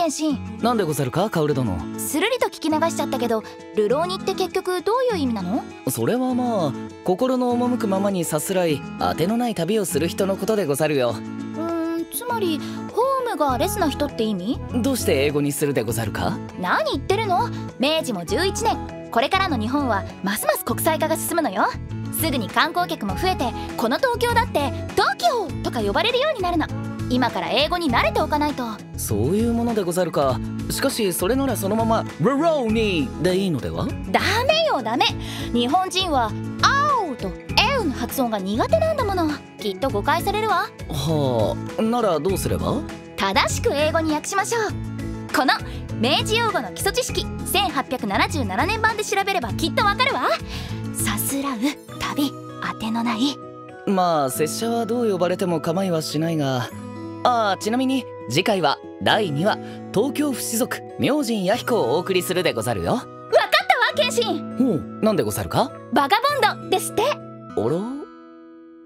謙信なんでござるか？カオル殿。するりと聞き流しちゃったけど流浪人って結局どういう意味なの？それはまあ心の赴くままにさすらい当てのない旅をする人のことでござるよ。うーんつまりホームがレスな人って意味？どうして英語にするでござるか？何言ってるの？明治も11年。これからの日本はますます国際化が進むのよ。すぐに観光客も増えてこの東京だって東京とか呼ばれるようになるの今から英語に慣れておかないと。そういうものでござるか。しかしそれならそのまま「ロローニー」でいいのでは？ダメよダメ。日本人は「青」と「エウ」の発音が苦手なんだもの。きっと誤解されるわ。はあ。ならどうすれば？正しく英語に訳しましょう。この明治用語の基礎知識1877年版で調べればきっとわかるわ。さすらう旅当てのない。まあ拙者はどう呼ばれても構いはしないがああちなみに次回は第2話東京不死族明神弥彦をお送りするでござるよ。わかったわ謙信ほうなんでござるか？バガボンドですって。あら